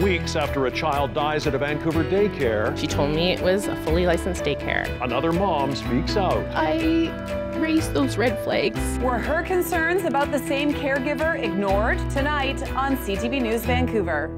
Weeks after a child dies at a Vancouver daycare, She told me it was a fully licensed daycare. another mom speaks out. I raised those red flags. Were her concerns about the same caregiver ignored? Tonight on CTV News Vancouver.